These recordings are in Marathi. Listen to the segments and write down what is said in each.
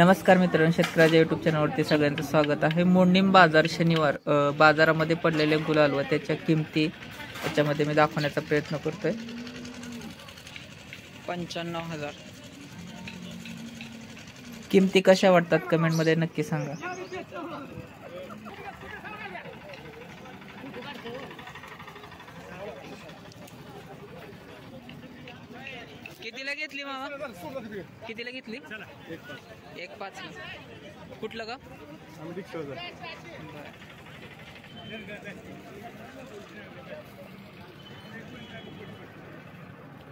नमस्कार मित्रांनो शेतकऱ्याच्या युट्यूब चॅनलवरती सगळ्यांचं स्वागत आहे. मोडणीम बाजार शनिवार बाजारामध्ये पडलेले गुलाल व त्याच्या किमती याच्यामध्ये मी दाखवण्याचा प्रयत्न करतोय. पंच्याण्णव हजार. किमती कशा वाटतात? कमेंटमध्ये नक्की सांगा. कितीला घेतली मामा? कितीला घेतली? एक पाच. कुठलं का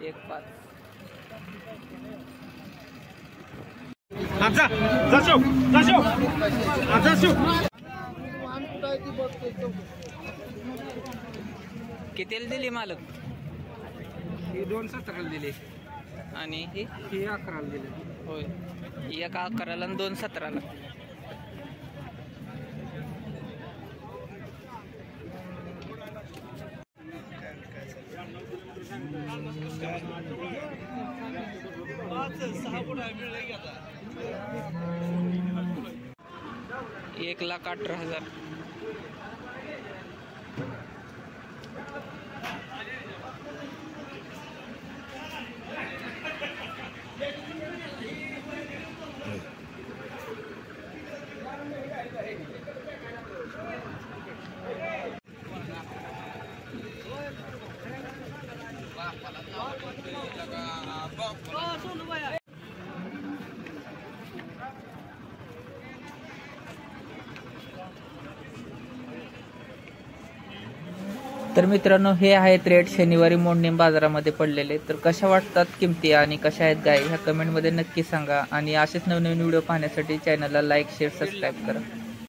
एक पाच. कितीला दिली मालक? ही दोन सतराला दिली. आणि ही? ही अकराला दिली. होय. एक अकराला आणि दोन सतराला. एक लाख अठरा हजार. तर मित्रांनो हे आहेत रेट शनिवारी मोडणी बाजारामध्ये पडलेले. तर कशा वाटतात किमती आणि कशा आहेत गाय ह्या कमेंटमध्ये नक्की सांगा. आणि असेच नवनवीन व्हिडिओ पाहण्यासाठी चॅनलला लाईक शेअर सबस्क्राईब करा.